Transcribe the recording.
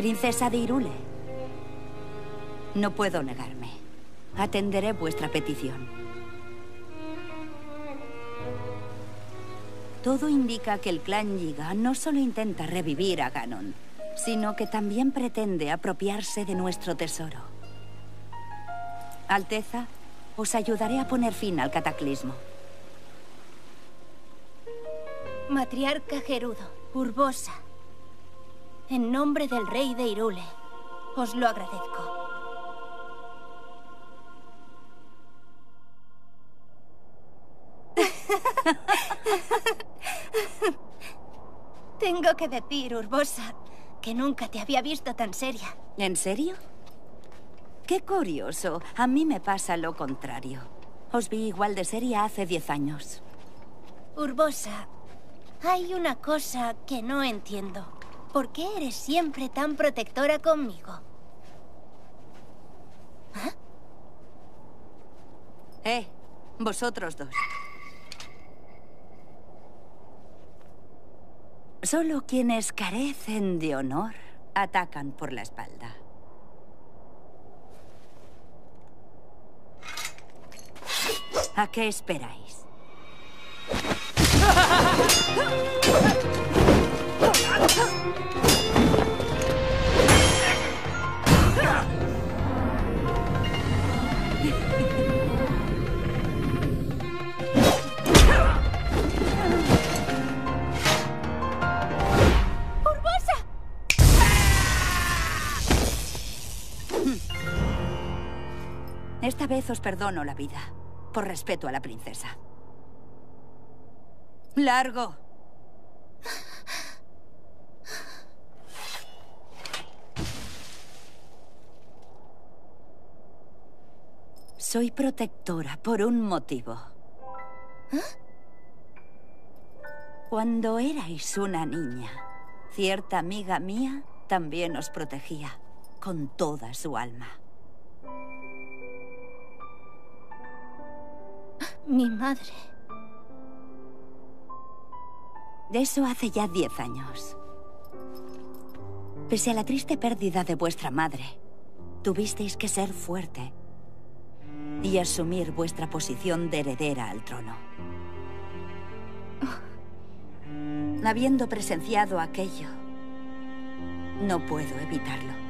Princesa de Irule, no puedo negarme. Atenderé vuestra petición. Todo indica que el clan Yiga no solo intenta revivir a Ganon, sino que también pretende apropiarse de nuestro tesoro. Alteza, os ayudaré a poner fin al cataclismo. Matriarca Gerudo, Urbosa, en nombre del rey de Irule, os lo agradezco. Tengo que decir, Urbosa, que nunca te había visto tan seria. ¿En serio? Qué curioso. A mí me pasa lo contrario. Os vi igual de seria hace diez años. Urbosa, hay una cosa que no entiendo. ¿Por qué eres siempre tan protectora conmigo? ¿Ah? Eh, vosotros dos. Solo quienes carecen de honor atacan por la espalda. ¿A qué esperáis? Esta vez os perdono la vida, por respeto a la princesa. ¡Largo! Soy protectora por un motivo. Cuando erais una niña, cierta amiga mía también os protegía con toda su alma. Mi madre. De eso hace ya diez años. Pese a la triste pérdida de vuestra madre, tuvisteis que ser fuerte y asumir vuestra posición de heredera al trono. Habiendo presenciado aquello, no puedo evitarlo.